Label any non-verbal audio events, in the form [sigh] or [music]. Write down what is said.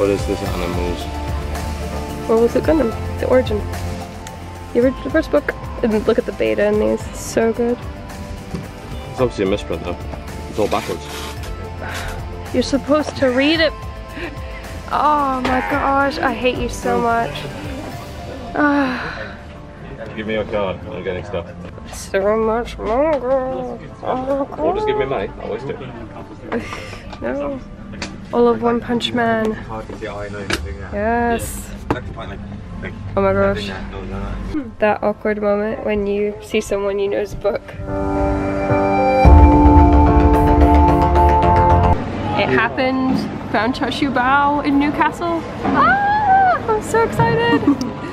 What is this animals? What was it Gundam? The origin. The original the first book. And look at the beta in these. It's so good. It's obviously a misprint though. It's all backwards. You're supposed to read it. Oh my gosh, I hate you so much. [sighs] Give me your card. I'm getting stuff. so much longer. Oh, Or just give me money. I always do. No. All of One Punch Man. Yes. Oh my gosh. That awkward moment when you see someone you know's book. It happened. Found Choshu Bao in Newcastle. Ah! I'm so excited. [laughs]